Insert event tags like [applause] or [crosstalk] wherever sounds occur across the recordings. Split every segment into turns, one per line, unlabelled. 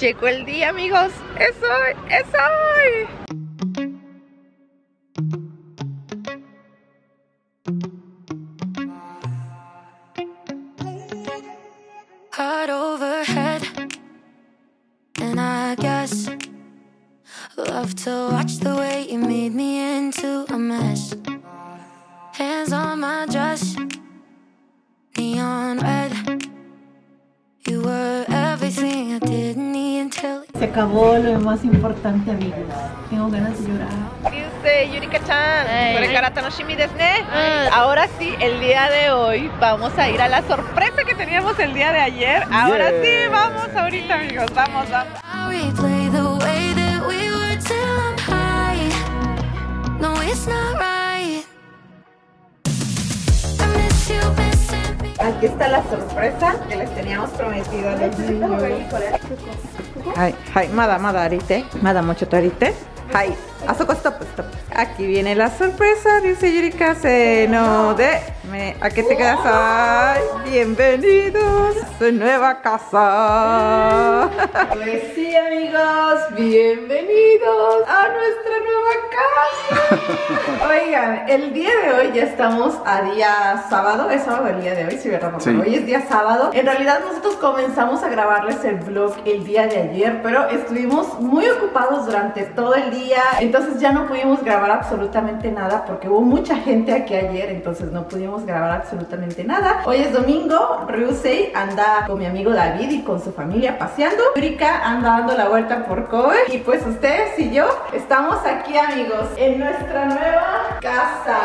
Llegó el día, amigos. Es hoy, es hoy.
heart overhead. And I guess love to watch the way you made me into a mess. Hands on my dress,
acabó lo más importante, amigos. Tengo ganas de llorar.
Dice Yurika-chan,
Ay.
"Korekara tanoshimi desu ne?" Ahora sí, el día de hoy vamos a ir a la sorpresa que teníamos el día de ayer. Ahora sí, vamos ahorita, amigos. Vamos, vamos. Aquí está la sorpresa que les teníamos prometido a los niños. はい、はい、まだまだ歩いて。まだもうちょっと歩いて。はい、あそこストップ、ストップ。Aquí viene la sorpresa, dice Yurika, se no de. A que te quedas Bienvenidos a su nueva casa. Pues sí, amigos, bienvenidos a nuestra nueva casa. [laughs] Oigan, el día de hoy ya estamos a día sábado. ¿Es sábado el día de hoy? Sí, ¿verdad?
Sí.
Hoy es día sábado. En realidad nosotros comenzamos a grabarles el vlog el día de ayer, pero estuvimos muy ocupados durante todo el día. Entonces ya no pudimos grabar absolutamente nada porque hubo mucha gente aquí ayer, entonces no pudimos grabar absolutamente nada. Hoy es domingo, Ryusei anda con mi amigo David y con su familia paseando. Yurika anda dando la vuelta por Kobe y pues ustedes y yo estamos aquí amigos en nuestra nueva casa.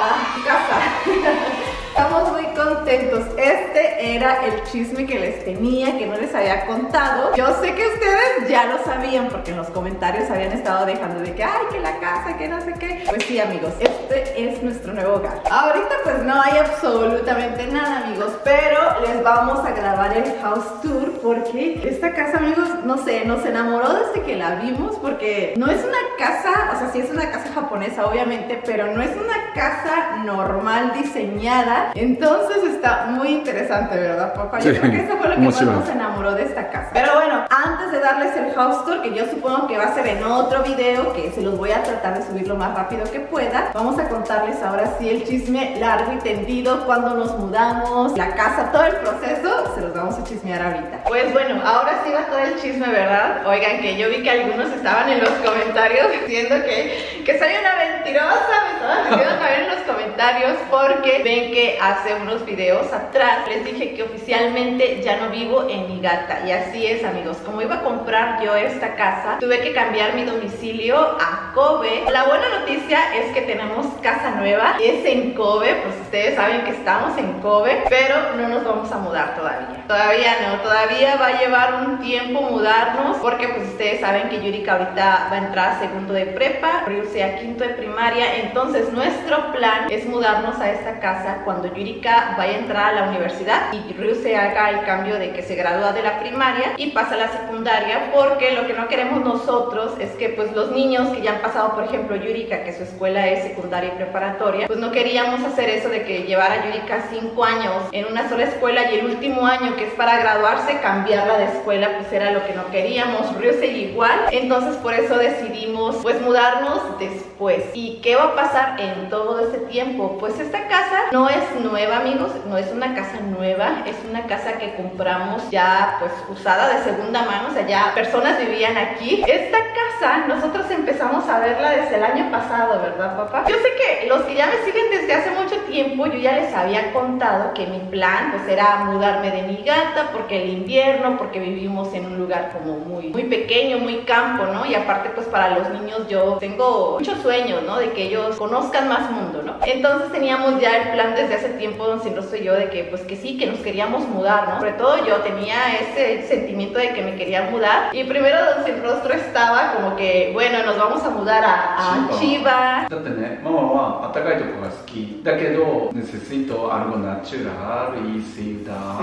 Casa. [laughs] Estamos muy contentos. Este era el chisme que les tenía, que no les había contado. Yo sé que ustedes ya lo sabían porque en los comentarios habían estado dejando de que, ay, que la casa, que no sé qué. Pues sí, amigos, este es nuestro nuevo hogar. Ahorita pues no hay absolutamente nada, amigos, pero les vamos a grabar el house tour porque esta casa, amigos, no sé, nos enamoró desde que la vimos porque no es una casa, o sea, sí es una casa japonesa, obviamente, pero no es una casa normal diseñada. Entonces está muy interesante, ¿verdad, papá? Yo
Sí,
creo que eso fue lo que más nos enamoró de esta casa. Pero bueno, antes de darles el house tour, que yo supongo que va a ser en otro video, que se los voy a tratar de subir lo más rápido que pueda, vamos a contarles ahora sí el chisme largo y tendido, cuando nos mudamos, la casa, todo el proceso, se los vamos a chismear ahorita. Pues bueno, ahora sí va todo el chisme, ¿verdad? Oigan, que yo vi que algunos estaban en los comentarios diciendo que, que soy una mentirosa, me estaban haciendo saber en los comentarios porque ven que hace unos videos atrás les dije que oficialmente ya no vivo en Niigata. Y así es amigos, como iba a comprar yo esta casa, tuve que cambiar mi domicilio a Kobe. La buena noticia es que tenemos casa nueva, es en Kobe, pues ustedes saben que estamos en Kobe, pero no nos vamos a mudar todavía. Todavía no, todavía va a llevar un tiempo mudarnos porque pues ustedes saben que Yurika ahorita va a entrar a segundo de prepa, Ryusei a quinto de primaria, entonces nuestro plan es mudarnos a esta casa cuando Yurika vaya a entrar a la universidad y Ryusei haga el cambio de que se gradúa de la primaria y pasa a la secundaria porque lo que no queremos nosotros es que pues los niños que ya han pasado por ejemplo Yurika que su escuela es secundaria y preparatoria pues no queríamos hacer eso de que llevar a Yurika cinco años en una sola escuela y el último año que es para graduarse cambiarla de escuela pues era lo que no queríamos. Ryusei igual entonces por eso decidimos pues mudarnos después. Y qué va a pasar en todo este tiempo pues esta casa no es nueva amigos no es una casa nueva es una casa que compramos ya pues usada de segunda mano o sea ya personas vivían aquí. Esta casa nosotros empezamos a verla desde el año pasado verdad papá yo sé que los que ya me siguen desde hace mucho tiempo yo ya les había contado que mi plan pues era mudarme de Niigata porque el invierno porque vivimos en un lugar como muy muy pequeño muy campo no y aparte pues para los niños yo tengo muchos sueños no de que ellos conozcan más mundo no entonces teníamos ya el plan desde hace tiempo don Sinrostro y yo de que pues que sí que nos queríamos mudar no sobre todo yo tenía ese sentimiento de que me quería mudar. Y primero don Sinrostro estaba como que bueno nos vamos a mudar a, a Chiba
だってねママは暖かいところが好きだけど necesito algo natural y ciudad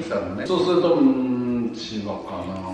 Sí.
そうするとうん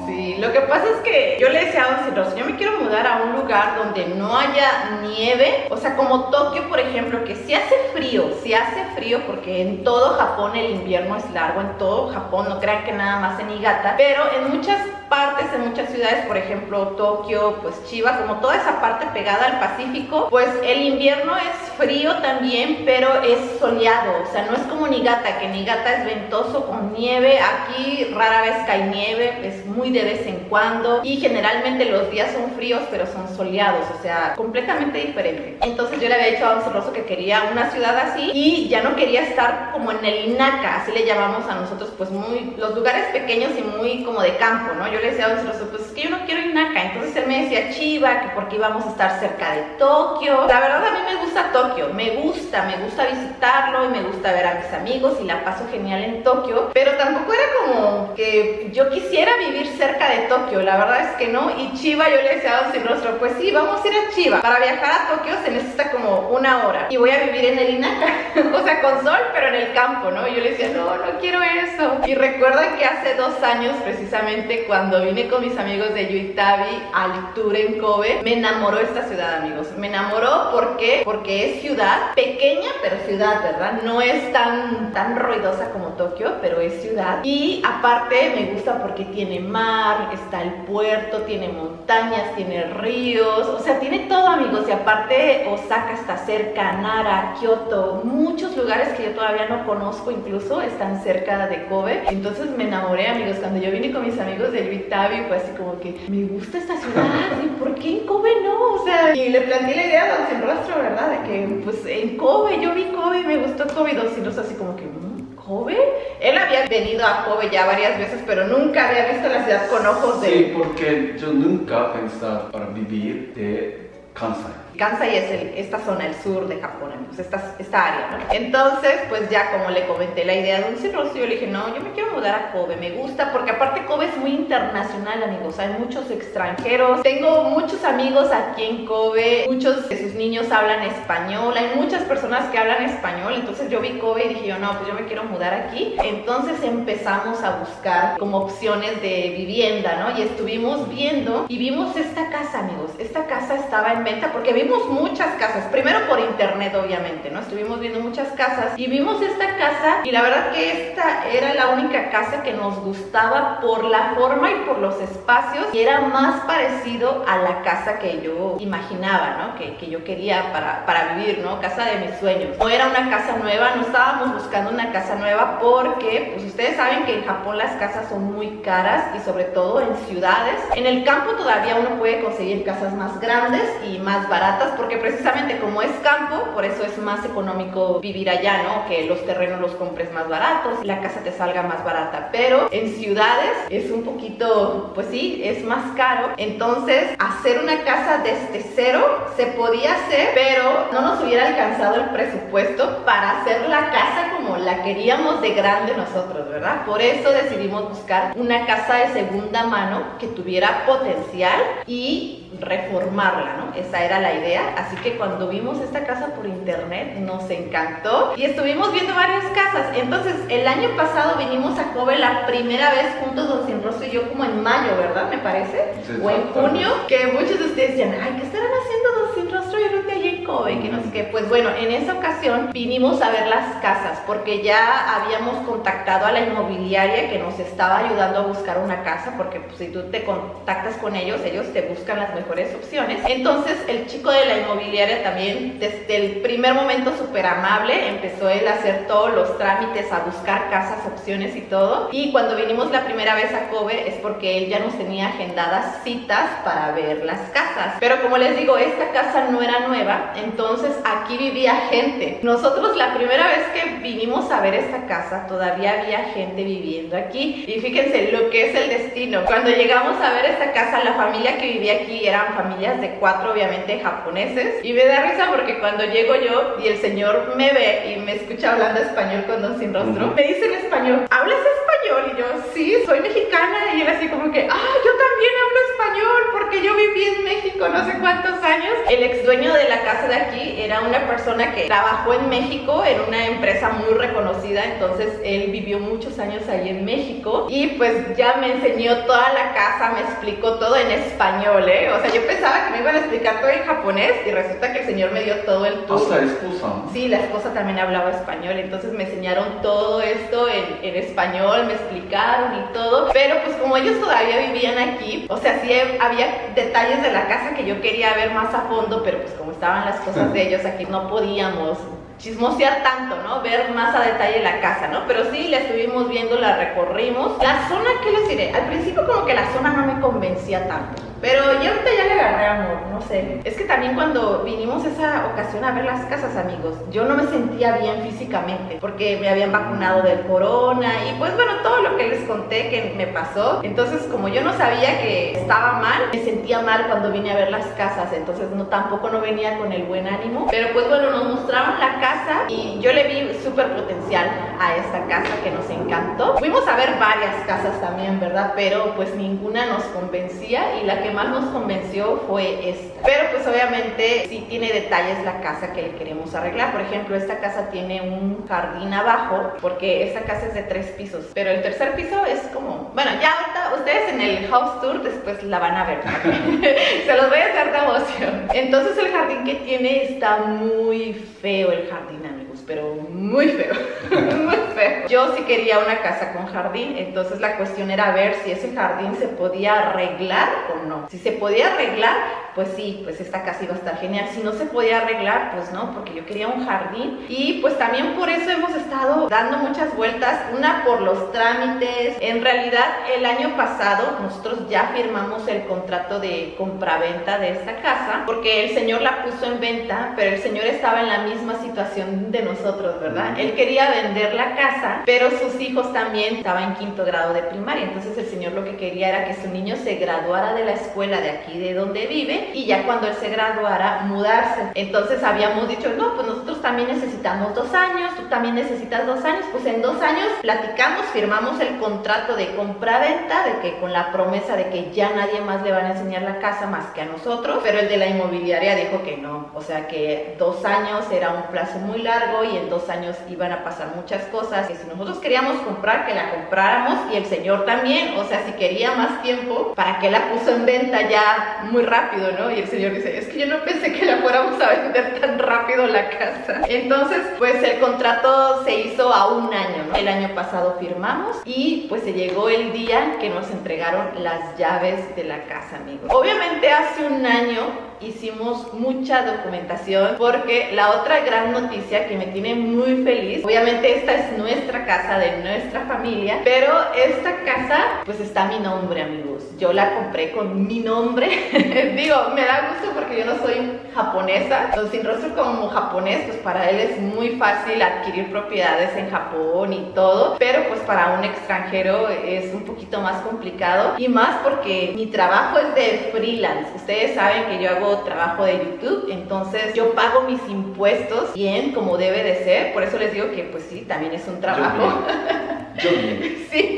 Sí, lo que pasa es que yo le decía a Once Rosa, yo me quiero mudar a un lugar donde no haya nieve, o sea, como Tokio, por ejemplo, que si hace frío, si hace frío, porque en todo Japón el invierno es largo, en todo Japón, no crean que nada más en Niigata, pero en muchas partes, en muchas ciudades, por ejemplo, Tokio, pues Chiba, como toda esa parte pegada al Pacífico, pues el invierno es frío también, pero es soleado, o sea, no es como Niigata, que Niigata es ventoso con nieve, aquí rara vez cae nieve, es muy de vez en cuando y generalmente los días son fríos, pero son soleados, o sea, completamente diferente. Entonces yo le había dicho a Don Cerroso que quería una ciudad así y ya no quería estar como en el Inaka, así le llamamos a nosotros, pues muy, los lugares pequeños y muy como de campo, ¿no? Yo le decía a Don Cerroso, pues es que yo no quiero Inaka, entonces decía Chiba, que porque íbamos a estar cerca de Tokio. La verdad a mí me gusta Tokio, me gusta, me gusta visitarlo y me gusta ver a mis amigos y la paso genial en Tokio, pero tampoco era como que yo quisiera vivir cerca de Tokio, la verdad es que no, y Chiba yo le decía a Don Sin Rostro, pues sí, vamos a ir a Chiba, para viajar a Tokio se necesita como una hora y voy a vivir en el Inaka, [laughs] o sea, con sol, pero en el campo, ¿no? Y yo le decía, no, no quiero eso. Y recuerdo que hace dos años, precisamente, cuando vine con mis amigos de Yuitabi al tour en Kobe, me enamoró esta ciudad, amigos. Me enamoró, ¿por qué? Porque es ciudad, pequeña, pero ciudad, ¿verdad? No es tan, tan ruidosa como Tokio, pero es ciudad. Y aparte me gusta porque tiene mar, está el puerto, tiene montañas, tiene ríos, o sea, tiene todo, amigos. Y aparte Osaka está cerca, Nara, Kyoto, muchos lugares que yo todavía no conozco incluso están cerca de Kobe. Entonces me enamoré, amigos. Cuando yo vine con mis amigos de Yuitabi, fue así como que, me gusta esta ciudad, ¿y por qué en Kobe no? O sea, y le planteé la idea a Don Rostro, ¿verdad? De que, pues en Kobe, yo vi Kobe me gustó Kobe. Don Sin Rostro así como que, "Mm, ¿Kobe? Él había venido a Kobe ya varias veces, pero nunca había visto la ciudad con ojos de...
Sí, porque yo nunca pensaba para vivir de Kansai.
Kansai es esta zona, el sur de Japón, pues esta, área, ¿no? Entonces, pues ya como le comenté la idea de un cirroso, yo le dije, no, yo me quiero mudar a Kobe, me gusta, porque aparte Kobe es muy internacional, amigos, hay muchos extranjeros, tengo muchos amigos aquí en Kobe, muchos de sus niños hablan español, hay muchas personas que hablan español, entonces yo vi Kobe y dije yo, no, pues yo me quiero mudar aquí, entonces empezamos a buscar como opciones de vivienda, ¿no? Y estuvimos viendo y vimos esta casa, amigos, esta casa estaba en venta porque vimos muchas casas, primero por internet obviamente, ¿no? Estuvimos viendo muchas casas y vimos esta casa y la verdad que esta era la única casa que nos gustaba por la forma y por los espacios y era más parecido a la casa que yo imaginaba, ¿no? Que, que yo quería para, para vivir, ¿no? Casa de mis sueños. No era una casa nueva, no estábamos buscando una casa nueva porque, pues ustedes saben que en Japón las casas son muy caras y sobre todo en ciudades. En el campo todavía uno puede conseguir casas más grandes y más baratas porque precisamente como es campo, por eso es más económico vivir allá, ¿no? Que los terrenos los compres más baratos la casa te salga más barata. Pero en ciudades es un poquito, pues sí, es más caro. Entonces, hacer una casa desde cero se podía hacer, pero no nos hubiera alcanzado el presupuesto para hacer la casa como la queríamos de grande nosotros, ¿verdad? Por eso decidimos buscar una casa de segunda mano que tuviera potencial y reformarla, ¿no? Esa era la idea. Así que cuando vimos esta casa por internet nos encantó y estuvimos viendo varias casas. Entonces, el año pasado vinimos a Kobe la primera vez juntos Don Sin Rostro y yo como en mayo, ¿verdad? Me parece.
Sí,
o en junio, que muchos de ustedes decían, ay, ¿qué estarán haciendo Don Sin Rostro y Que no sé qué. Pues bueno, en esa ocasión vinimos a ver las casas porque ya habíamos contactado a la inmobiliaria que nos estaba ayudando a buscar una casa porque pues, si tú te contactas con ellos, ellos te buscan las mejores opciones. Entonces el chico de la inmobiliaria también desde el primer momento súper amable empezó él a hacer todos los trámites, a buscar casas, opciones y todo. Y cuando vinimos la primera vez a Kobe es porque él ya nos tenía agendadas citas para ver las casas. Pero como les digo, esta casa no era nueva, entonces aquí vivía gente. Nosotros la primera vez que vinimos a ver esta casa, todavía había gente viviendo aquí. Y fíjense lo que es el destino. Cuando llegamos a ver esta casa, la familia que vivía aquí eran familias de cuatro, obviamente japoneses. Y me da risa porque cuando llego yo y el señor me ve y me escucha hablando español con Don Sin Rostro, me dice en español, ¿hablas español? Y yo, sí, soy mexicana. Y él así como que, ah, yo también hablo español porque yo viví en México no sé cuántos años, el ex dueño de la casa de aquí era una persona que trabajó en México en una empresa muy reconocida, entonces él vivió muchos años ahí en México y pues ya me enseñó toda la casa, me explicó todo en español, ¿eh? O sea, yo pensaba que me iban a explicar todo en japonés y resulta que el señor me dio todo el tour.
Hasta esposa.
Sí, la esposa también hablaba español, entonces me enseñaron todo esto en, en español, me y todo, pero pues como ellos todavía vivían aquí, o sea, sí había detalles de la casa que yo quería ver más a fondo, pero pues como estaban las cosas de ellos aquí, no podíamos chismosear tanto, ¿no? Ver más a detalle la casa, ¿no? Pero sí, la estuvimos viendo, la recorrimos. La zona, ¿qué les diré? Al principio como que la zona no me convencía tanto. Pero yo ahorita ya le agarré amor, no sé. Es que también cuando vinimos esa ocasión a ver las casas, amigos, yo no me sentía bien físicamente porque me habían vacunado del corona y pues bueno, todo lo que les conté que me pasó. Entonces, como yo no sabía que estaba mal, me sentía mal cuando vine a ver las casas. Entonces, no tampoco no venía con el buen ánimo. Pero pues bueno, nos mostraron la casa y yo le vi súper potencial a esta casa que nos encantó. Fuimos a ver varias casas también, ¿verdad? Pero pues ninguna nos convencía y la que más nos convenció fue esta. Pero pues obviamente sí tiene detalles la casa que le queremos arreglar. Por ejemplo, esta casa tiene un jardín abajo porque esta casa es de tres pisos. Pero el tercer piso es como, bueno, ya ahorita ustedes en el house tour después la van a ver. [laughs] Se los voy a hacer de emoción. Entonces el jardín que tiene está muy feo el jardín, amigos, pero muy feo. [laughs] muy feo. Yo sí quería una casa con jardín, entonces la cuestión era ver si ese jardín se podía arreglar o no. Si se podía arreglar, pues sí, pues esta casa iba a estar genial. Si no se podía arreglar, pues no, porque yo quería un jardín. Y pues también por eso hemos estado dando muchas vueltas, una por los trámites. En realidad, el año pasado nosotros ya firmamos el contrato de compraventa de esta casa, porque el señor la puso en venta, pero el señor estaba en la misma situación de nosotros, ¿verdad? Él quería vender la casa, pero sus hijos también estaban en quinto grado de primaria. Entonces el señor lo que quería era que su niño se graduara de la escuela de aquí de donde vive y ya cuando él se graduara mudarse. Entonces habíamos dicho, no, pues nosotros también necesitamos dos años, tú también necesitas dos años, pues en dos años platicamos, firmamos el contrato de compra-venta, de que con la promesa de que ya nadie más le van a enseñar la casa más que a nosotros, pero el de la inmobiliaria dijo que no, o sea que dos años era un plazo muy largo y en dos años iban a pasar muchas cosas, que si nosotros queríamos comprar, que la compráramos y el señor también, o sea, si quería más tiempo, para que la puso en venta ya muy rápido, ¿no? Y el señor dice, es que yo no pensé que la fuéramos a vender tan rápido la casa. Entonces, pues el contrato se hizo a un año, ¿no? El año pasado firmamos y pues se llegó el día que nos entregaron las llaves de la casa, amigos. Obviamente hace un año hicimos mucha documentación porque la otra gran noticia que me tiene muy feliz, obviamente esta es nuestra casa de nuestra familia, pero esta casa pues está mi nombre amigos, yo la compré con mi nombre, [laughs] digo, me da gusto porque yo no soy japonesa, entonces sin rostro como japonés, pues para él es muy fácil adquirir propiedades en Japón y todo, pero pues para un extranjero es un poquito más complicado. Y más porque mi trabajo es de freelance, ustedes saben que yo hago trabajo de YouTube, entonces yo pago mis impuestos bien como debe de ser, por eso les digo que pues sí, también es un trabajo.
Yo bien. [laughs]
Sí,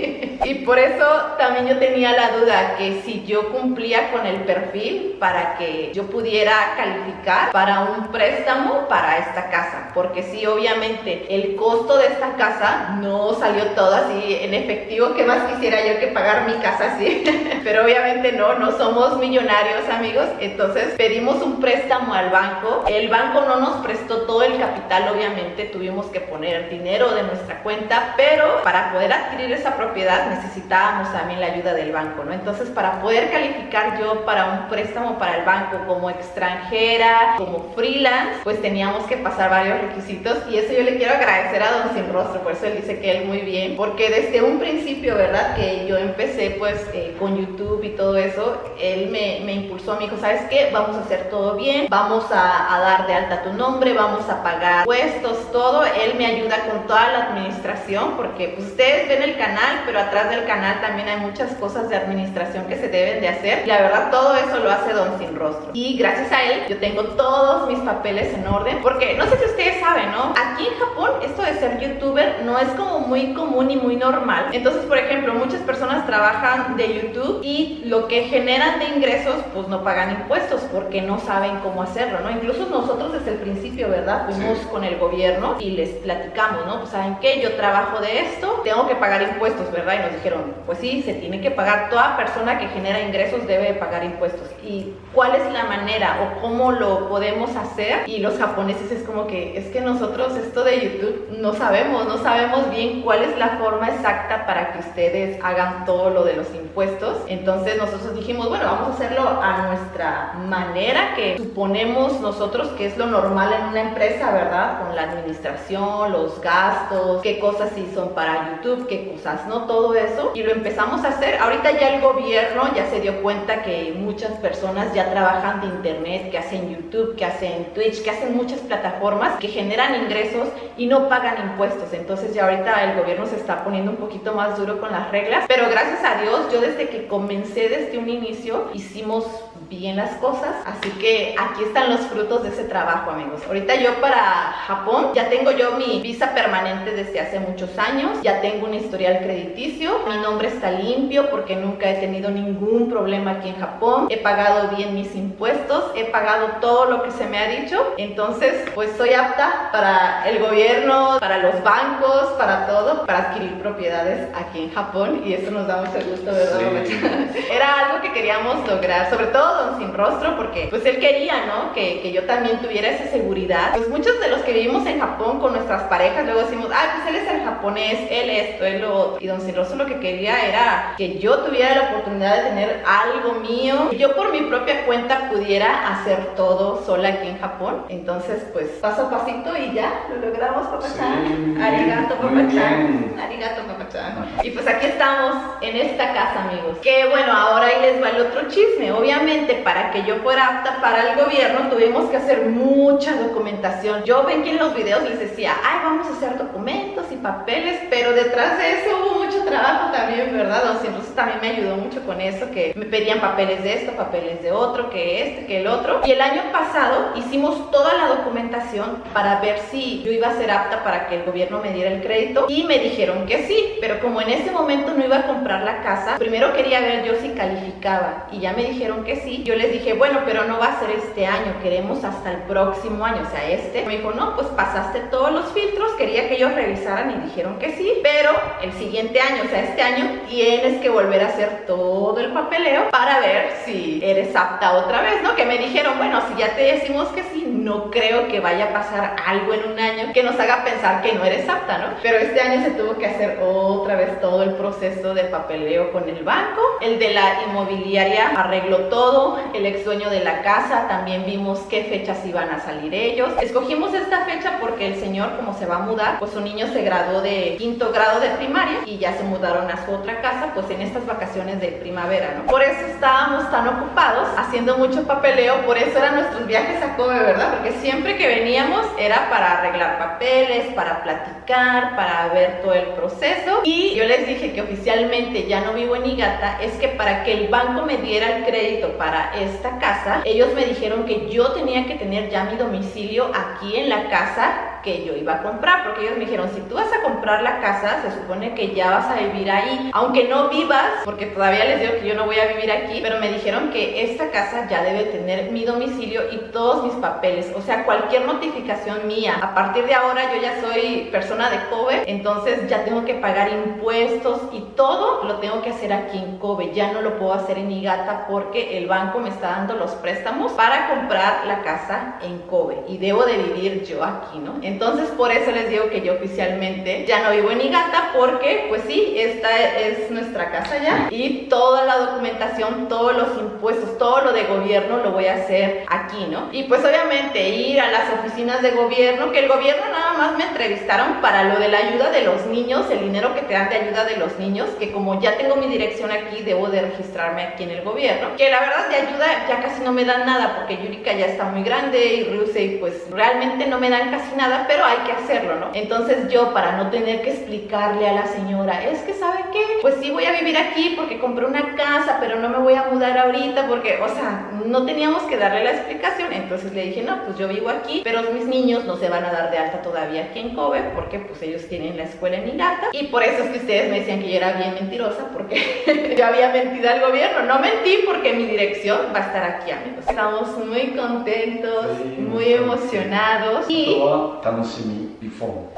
y por eso también yo tenía la duda que si yo cumplía con el perfil para que yo pudiera calificar para un préstamo para esta casa, porque sí, obviamente el costo de esta casa no salió todo así en efectivo, que más quisiera yo que pagar mi casa así? [laughs] Pero obviamente no, no somos millonarios amigos, entonces pedimos un préstamo al banco, el banco no nos prestó todo el capital, obviamente. Tuvimos que poner dinero de nuestra cuenta, pero para poder adquirir esa propiedad necesitábamos también la ayuda del banco, ¿no? Entonces, para poder calificar yo para un préstamo para el banco como extranjera, como freelance, pues teníamos que pasar varios requisitos y eso yo le quiero agradecer a Don Sin Rostro, por eso él dice que él muy bien, porque desde un principio, ¿verdad? Que yo empecé pues eh, con YouTube y todo eso, él me, impulsó, me dijo, ¿sabes qué? Vamos a hacer todo bien, vamos a, a dar de alta tu nombre, vamos a pagar puestos, todo, él me ayuda con toda la administración, porque pues ustedes ven el canal, pero atrás detrás del canal también hay muchas cosas de administración que se deben de hacer. Y la verdad, todo eso lo hace Don Sin Rostro. Y gracias a él, yo tengo todos mis papeles en orden. Porque no sé si ustedes saben, ¿no? Aquí en Japón, esto de ser youtuber no es como muy común y muy normal. Entonces, por ejemplo, muchas personas trabajan de YouTube y lo que generan de ingresos, pues no pagan impuestos porque no saben cómo hacerlo, ¿no? Incluso nosotros desde el principio, ¿verdad? Fuimos con el gobierno y les platicamos, ¿no? Pues saben qué, yo trabajo de esto, tengo que pagar impuestos, ¿verdad? Y nos dijeron, pues sí, se tiene que pagar, toda persona que genera ingresos debe pagar impuestos. ¿Y cuál es la manera o cómo lo podemos hacer? Y los japoneses es como que, es que nosotros esto de YouTube no sabemos, no sabemos bien cuál es la forma exacta para que ustedes hagan todo lo de los impuestos. Entonces nosotros dijimos, bueno, vamos a hacerlo a nuestra manera que suponemos nosotros que es lo normal en una empresa, ¿verdad? Con la administración, los gastos, qué cosas sí son para YouTube, qué cosas no, todo Y lo empezamos a hacer. Ahorita ya el gobierno ya se dio cuenta que muchas personas ya trabajan de internet, que hacen YouTube, que hacen Twitch, que hacen muchas plataformas que generan ingresos y no pagan impuestos. Entonces ya ahorita el gobierno se está poniendo un poquito más duro con las reglas. Pero gracias a Dios, yo desde que comencé desde un inicio hicimos bien las cosas. Así que aquí están los frutos de ese trabajo, amigos. Ahorita yo para Japón ya tengo yo mi visa permanente desde hace muchos años. Ya tengo un historial crediticio. Mi nombre está limpio porque nunca he tenido ningún problema aquí en Japón. He pagado bien mis impuestos. He pagado todo lo que se me ha dicho. Entonces, pues soy apta para el gobierno, para los bancos, para todo, para adquirir propiedades aquí en Japón. Y eso nos da mucho gusto, ¿verdad?
Sí. [laughs]
Era algo que queríamos lograr, sobre todo Don Sin Rostro, porque pues él quería, ¿no? Que, que yo también tuviera esa seguridad. Pues muchos de los que vivimos en Japón con nuestras parejas, luego decimos, ah, pues él es el japonés, él esto, él lo otro. Y Don Sin Rostro lo que quería era que yo tuviera la oportunidad de tener algo mío, y yo por mi propia cuenta pudiera hacer todo sola aquí en Japón. Entonces, pues paso a pasito y ya, lo logramos, papachan.
Sí,
Arigato,
bien.
Arigato, papachan. Y pues aquí estamos en esta casa, amigos. Que bueno, ahora ahí les va el otro chisme. Obviamente, para que yo fuera apta para el gobierno, tuvimos que hacer mucha documentación. Yo ven que en los videos les decía, ay, vamos a hacer documentos y papeles, pero detrás de eso hubo mucho trabajo también, ¿verdad? Don Entonces también me ayudó mucho con eso, que me pedían papeles de esto, papeles de otro, que este, que el otro. Y el año pasado hicimos toda la documentación para ver si yo iba a ser apta para que el gobierno me diera el crédito y me dijeron que sí, pero como en ese momento no iba a comprar la casa, primero quería ver yo si calificaba y ya me dijeron que sí. Yo les dije, bueno, pero no va a ser este año, queremos hasta el próximo año, o sea, este. Me dijo, no, pues pasaste todos los filtros, quería que ellos revisaran y dijeron que sí, pero el siguiente año, o sea, este año tienes que volver a hacer todo el papeleo para ver si eres apta otra vez, ¿no? Que me dijeron, bueno, si ya te decimos que sí, no creo que vaya a pasar algo en un año que nos haga pensar que no eres apta, ¿no? Pero este año se tuvo que hacer otra vez todo el proceso de papeleo con el banco. El de la inmobiliaria arregló todo. El ex dueño de la casa también vimos qué fechas iban a salir ellos. Escogimos esta fecha porque el señor, como se va a mudar, pues su niño se graduó de quinto grado de primaria y ya se mudaron a su otra casa, pues en estas vacaciones de primavera, ¿no? Por eso estábamos tan ocupados haciendo mucho papeleo, por eso eran nuestros viajes a Kobe, ¿verdad? Porque siempre que veníamos era para arreglar papeles, para platicar, para ver todo el proceso. Y yo les dije que oficialmente ya no vivo en Niigata, es que para que el banco me diera el crédito para esta casa, ellos me dijeron que yo tenía que tener ya mi domicilio aquí en la casa que yo iba a comprar, porque ellos me dijeron, si tú vas a comprar la casa, se supone que ya vas a vivir ahí, aunque no vivas, porque todavía les digo que yo no voy a vivir aquí, pero me dijeron que esta casa ya debe tener mi domicilio y todos mis papeles, o sea, cualquier notificación mía, a partir de ahora yo ya soy persona de Kobe, entonces ya tengo que pagar impuestos y todo lo tengo que hacer aquí en Kobe, ya no lo puedo hacer en Niigata porque el banco me está dando los préstamos para comprar la casa en Kobe y debo de vivir yo aquí, ¿no? Entonces por eso les digo que yo oficialmente ya no vivo en Niigata porque pues sí, esta es nuestra casa ya y toda la documentación, todos los impuestos, todo lo de gobierno lo voy a hacer aquí, ¿no? Y pues obviamente ir a las oficinas de gobierno, que el gobierno nada más me entrevistaron para lo de la ayuda de los niños, el dinero que te dan de ayuda de los niños, que como ya tengo mi dirección aquí, debo de registrarme aquí en el gobierno, que la verdad de ayuda ya casi no me dan nada porque Yurika ya está muy grande y Rusei pues realmente no me dan casi nada, pero hay que hacerlo, ¿no? Entonces yo para no tener que explicarle a la señora, es que ¿sabe qué? Pues sí voy a vivir aquí porque compré una casa, pero no me voy a mudar ahorita porque, o sea, no teníamos que darle la explicación. Entonces le dije, no, pues yo vivo aquí, pero mis niños no se van a dar de alta todavía aquí en Kobe porque pues ellos tienen la escuela en Niigata. Y por eso es que ustedes me decían que yo era bien mentirosa porque [laughs] yo había mentido al gobierno. No mentí porque mi dirección va a estar aquí, amigos. Estamos muy contentos,
Sí,
muy emocionados y
は楽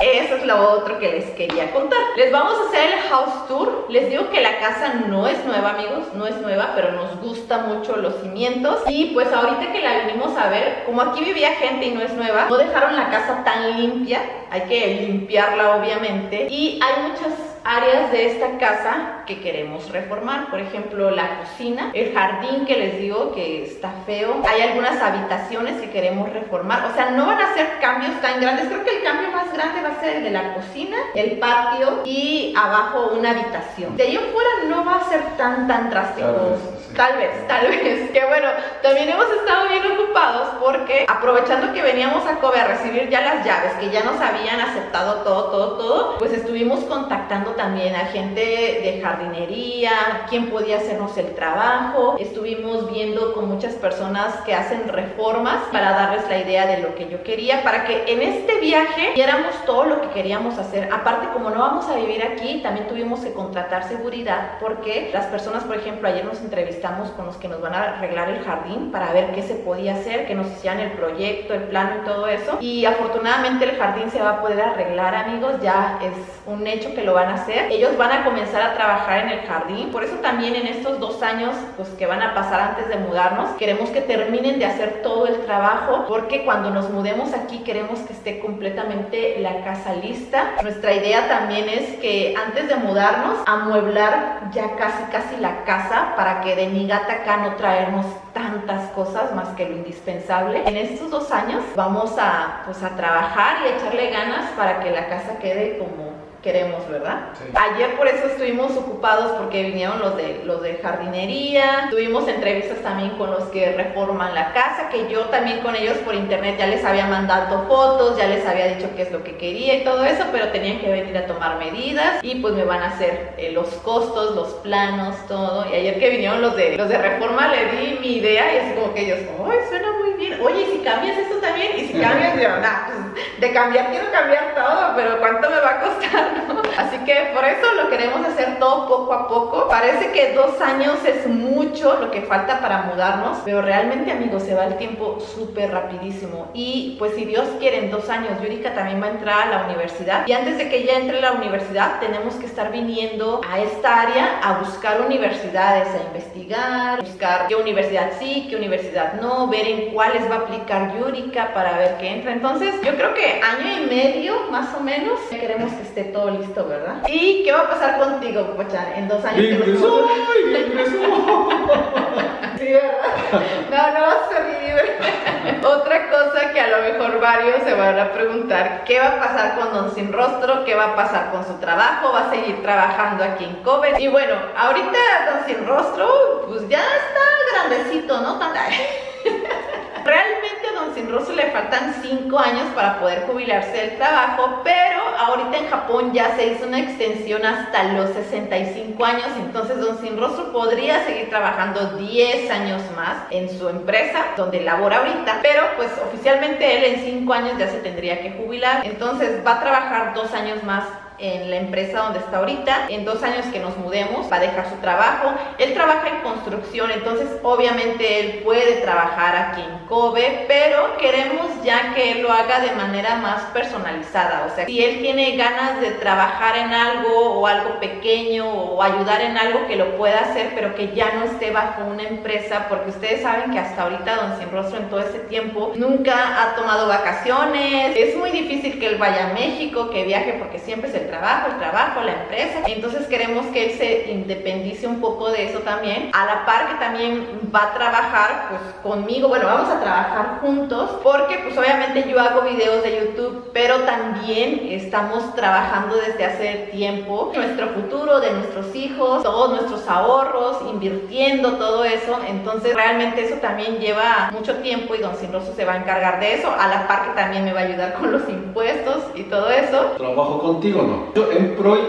eso es lo otro que les quería contar. Les vamos a hacer el house tour. Les digo que la casa no es nueva, amigos, no es nueva, pero nos gusta mucho los cimientos. Y pues ahorita que la vinimos a ver, como aquí vivía gente y no es nueva, no dejaron la casa tan limpia. Hay que limpiarla, obviamente. Y hay muchas áreas de esta casa que queremos reformar. Por ejemplo, la cocina, el jardín que les digo que está feo. Hay algunas habitaciones que queremos reformar. O sea, no van a ser cambios tan grandes. Creo que el cambio más grande va a ser el de la cocina, el patio y abajo una habitación. De ahí en fuera no va a ser tan, tan drástico.
Tal vez,
tal vez. Que bueno, también hemos estado bien ocupados porque aprovechando que veníamos a Kobe a recibir ya las llaves, que ya nos habían aceptado todo, todo, todo, pues estuvimos contactando también a gente de jardinería, quién podía hacernos el trabajo. Estuvimos viendo con muchas personas que hacen reformas para darles la idea de lo que yo quería, para que en este viaje viéramos todo lo que queríamos hacer. Aparte, como no vamos a vivir aquí, también tuvimos que contratar seguridad porque las personas, por ejemplo, ayer nos con los que nos van a arreglar el jardín para ver qué se podía hacer, que nos hicieran el proyecto, el plano y todo eso. Y afortunadamente el jardín se va a poder arreglar, amigos, ya es un hecho que lo van a hacer. Ellos van a comenzar a trabajar en el jardín, por eso también en estos dos años, pues que van a pasar antes de mudarnos, queremos que terminen de hacer todo el trabajo, porque cuando nos mudemos aquí queremos que esté completamente la casa lista. Nuestra idea también es que antes de mudarnos, amueblar ya casi casi la casa para que de Niigata acá no traernos tantas cosas más que lo indispensable. En estos dos años vamos a, pues, a trabajar y a echarle ganas para que la casa quede como queremos, ¿verdad?
Sí.
Ayer por eso estuvimos ocupados porque vinieron los de los de jardinería, tuvimos entrevistas también con los que reforman la casa, que yo también con ellos por internet ya les había mandado fotos, ya les había dicho qué es lo que quería y todo eso, pero tenían que venir a tomar medidas y pues me van a hacer eh, los costos, los planos, todo. Y ayer que vinieron los de los de reforma le di mi idea y así como que ellos, ¡ay, suena muy bien! Oye, ¿y si cambias esto también? Y si [laughs] cambias, yo, nah, pues de cambiar quiero cambiar todo, pero ¿cuánto me va a costar? [laughs] no? Así que por eso lo queremos hacer todo poco a poco. Parece que dos años es mucho lo que falta para mudarnos, pero realmente, amigos, se va el tiempo súper rapidísimo. Y pues si Dios quiere, en dos años Yurika también va a entrar a la universidad. Y antes de que ella entre a la universidad, tenemos que estar viniendo a esta área a buscar universidades, a investigar, buscar qué universidad sí, qué universidad no, ver en cuáles va a aplicar Yurika para ver qué entra. Entonces, yo creo que año y medio, más o menos, queremos que esté todo listo, ¿verdad? ¿Y qué va a pasar contigo, Pocha, en dos años? que nos
Ingresó, ingresó.
No, no vas a vivir. Otra cosa que a lo mejor varios se van a preguntar, ¿qué va a pasar con Don Sin Rostro? ¿Qué va a pasar con su trabajo? ¿Va a seguir trabajando aquí en Kobe? Y bueno, ahorita Don Sin Rostro, pues ya está grandecito, ¿no? [laughs] Realmente a Don Sin Rostro le faltan 5 años para poder jubilarse del trabajo, pero ahorita en Japón ya se hizo una extensión hasta los 65 años, entonces Don Sin Rostro podría seguir trabajando 10 años más en su empresa donde labora ahorita, pero pues oficialmente él en 5 años ya se tendría que jubilar, entonces va a trabajar 2 años más en la empresa donde está ahorita. En dos años que nos mudemos, va a dejar su trabajo. Él trabaja en construcción, entonces obviamente él puede trabajar aquí en Kobe, pero queremos ya que él lo haga de manera más personalizada. O sea, si él tiene ganas de trabajar en algo o algo pequeño o ayudar en algo que lo pueda hacer, pero que ya no esté bajo una empresa, porque ustedes saben que hasta ahorita Don Sin Rostro en todo ese tiempo nunca ha tomado vacaciones. Es muy difícil que él vaya a México, que viaje, porque siempre es trabajo, el trabajo, la empresa. Entonces queremos que él se independice un poco de eso también. A la par que también va a trabajar pues conmigo, bueno, vamos a trabajar juntos, porque pues obviamente yo hago videos de YouTube, pero también estamos trabajando desde hace tiempo nuestro futuro, de nuestros hijos, todos nuestros ahorros, invirtiendo todo eso. Entonces realmente eso también lleva mucho tiempo y Don Sinroso se va a encargar de eso, a la par que también me va a ayudar con los impuestos y todo eso.
Trabajo contigo, ¿no? Yo employ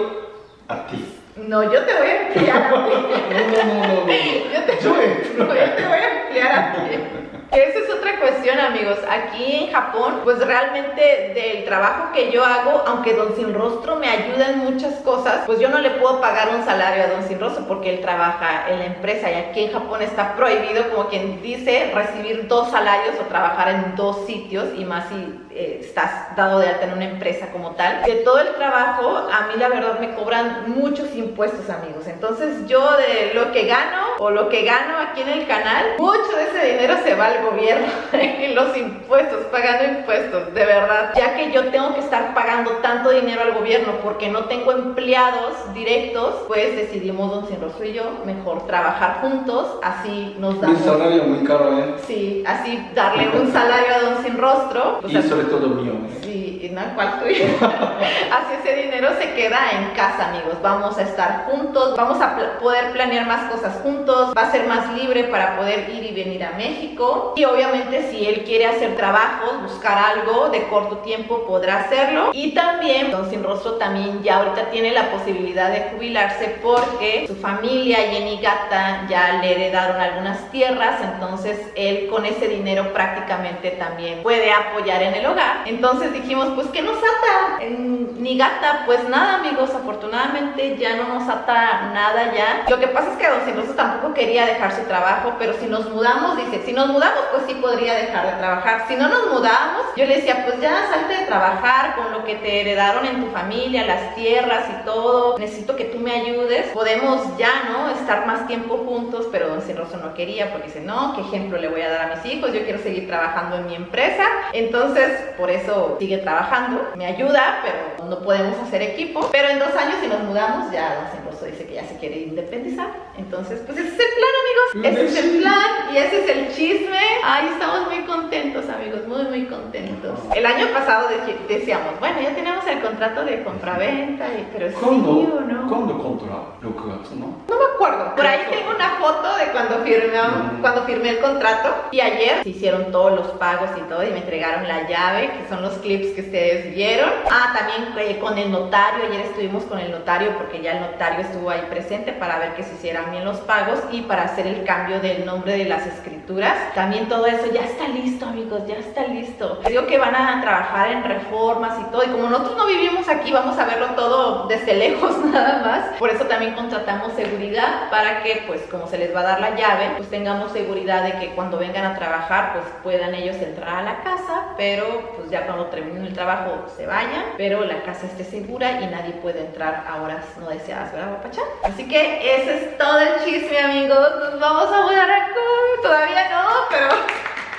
a ti.
No, yo te voy a emplear a ti.
No, no, no, no, no.
Yo te,
Yo
yo te voy a emplear a ti. Esa es otra cuestión, amigos. Aquí en Japón, pues realmente del trabajo que yo hago, aunque Don Sin Rostro me ayuda en muchas cosas, pues yo no le puedo pagar un salario a Don Sin Rostro porque él trabaja en la empresa y aquí en Japón está prohibido, como quien dice, recibir dos salarios o trabajar en dos sitios y más si eh, estás dado de alta en una empresa como tal. De todo el trabajo, a mí la verdad me cobran muchos impuestos, amigos. Entonces yo de lo que gano o lo que gano aquí en el canal, mucho de ese dinero se va gobierno [laughs] en los impuestos, pagando impuestos, de verdad. Ya que yo tengo que estar pagando tanto dinero al gobierno porque no tengo empleados directos, pues decidimos Don Sin Rostro y yo mejor trabajar juntos, así nos damos...
salario muy caro, ¿eh?
Sí, así darle un salario a Don Sin Rostro.
Y sobre todo mío, ¿eh?
Sí, no, ¿cuál tuyo? [laughs] Así ese dinero se queda en casa, amigos. Vamos a estar juntos, vamos a poder planear más cosas juntos, va a ser más libre para poder ir y venir a México. Y obviamente si él quiere hacer trabajos, buscar algo de corto tiempo, podrá hacerlo. Y también, Don Sin Rostro también ya ahorita tiene la posibilidad de jubilarse porque su familia y en Igata ya le heredaron algunas tierras, entonces él con ese dinero prácticamente también puede apoyar en el hogar. Entonces dijimos, pues ¿qué nos ata? En Niigata, pues nada amigos, afortunadamente ya no nos ata nada ya. Lo que pasa es que Don Sinroso tampoco quería dejar su trabajo, pero si nos mudamos, dice, si nos mudamos, pues sí podría dejar de trabajar. Si no nos mudábamos, yo le decía, pues ya salte de trabajar con lo que te heredaron en tu familia, las tierras y todo. Necesito que tú me ayudes. Podemos ya, ¿no? Estar más tiempo juntos, pero Don Sinroso no quería porque dice, no, ¿qué ejemplo le voy a dar a mis hijos? Yo quiero seguir trabajando en mi empresa. Entonces, por eso sigue trabajando. Me ayuda, pero no podemos hacer equipo. Pero en dos años, si nos mudamos, ya Don Sinroso dice que ya se quiere independizar. Entonces, pues ese es el plan, amigos. Ese es el plan y ese es el chisme. Ay, estamos muy contentos, amigos, muy, muy contentos. El año pasado decíamos, bueno, ya tenemos el contrato de compraventa, pero sí
¿Cuándo?
o no.
¿Cuándo contra? 6月, ¿no?
No me acuerdo. Por ahí tengo una foto de cuando firmé, cuando firmé el contrato. Y ayer se hicieron todos los pagos y todo y me entregaron la llave, que son los clips que ustedes vieron. Ah, también eh, con el notario. Ayer estuvimos con el notario porque ya el notario estuvo ahí presente para ver que se hicieran bien los pagos y para hacer el cambio del nombre de las escrituras. También todo eso ya está listo, amigos, ya está listo. Les Digo que van a trabajar en reformas y todo. Y como nosotros no vivimos aquí, vamos a verlo todo desde [laughs] lejos nada más. Por eso también contratamos seguridad para que, pues, como se les va a dar la llave, pues tengamos seguridad de que cuando vengan a trabajar, pues puedan ellos entrar a la casa, pero pues ya cuando terminen el trabajo se vayan, pero la casa esté segura y nadie puede entrar a horas no deseadas, ¿verdad, papachá? Así que ese es todo el chisme, amigos. Nos vamos a mudar a Cuba. Todavía no, pero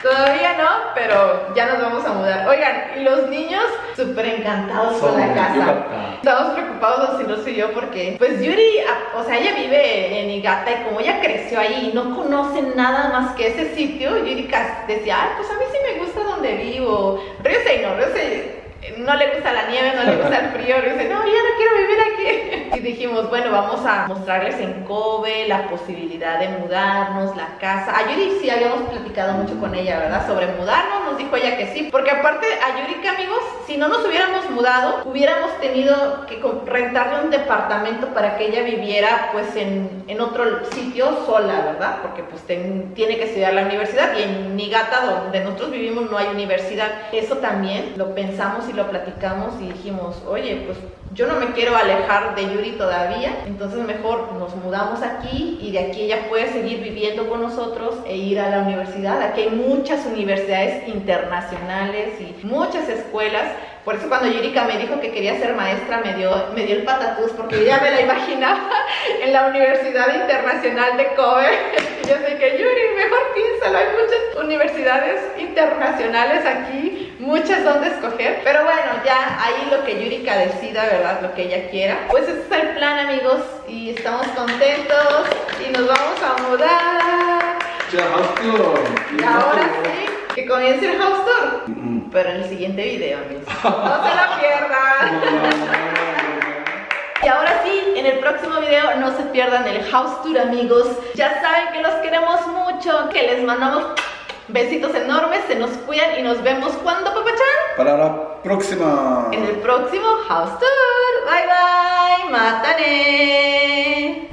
Todavía no, pero ya nos vamos a mudar. Oigan, y los niños súper encantados con la casa. Estamos preocupados, si no soy yo, porque pues Yuri, a- o sea, ella vive en Igata y como ella creció ahí y no conoce nada más que ese sitio, Yuri decía, ay, pues a mí sí me gusta donde vivo. Ryusei no, Ryusei no le gusta la nieve, no le gusta el frío, Ryusei, no, ya no quiero vivir aquí. Y dijimos, bueno, vamos a mostrarles en Kobe la posibilidad de mudarnos, la casa. A Yuri sí habíamos platicado mucho con ella, ¿verdad? Sobre mudarnos, nos dijo ella que sí, porque aparte a Yuri amigos, si no nos hubiéramos mudado, hubiéramos tenido que rentarle un departamento para que ella viviera pues en, en otro sitio sola, ¿verdad? Porque pues tiene que estudiar la universidad y en Niigata, donde nosotros vivimos, no hay universidad. Eso también lo pensamos y lo platicamos y dijimos, oye, pues yo no me quiero alejar de Yuri todavía, entonces mejor nos mudamos aquí y de aquí ella puede seguir viviendo con nosotros e ir a la universidad. Aquí hay muchas universidades internacionales y muchas escuelas. Por eso cuando Yurika me dijo que quería ser maestra me dio, me dio el patatús porque yo ya me la imaginaba [laughs] en la Universidad Internacional de Kobe. Yo sé que Yuri, mejor piénsalo, hay muchas universidades internacionales aquí, muchas donde escoger. Pero bueno, ya ahí lo que Yurika decida, ¿verdad? Lo que ella quiera. Pues ese es el plan, amigos, y estamos contentos y nos vamos a mudar.
Ya.
Y ahora sí, que comience el house tour. Pero en el siguiente video, amigos. No se la pierdan. [laughs] Ahora sí, en el próximo video no se pierdan el house tour, amigos. Ya saben que los queremos mucho, que les mandamos besitos enormes, se nos cuidan y nos vemos cuando, papachán,
Para la próxima.
en el próximo house tour. Bye bye. Mata ne.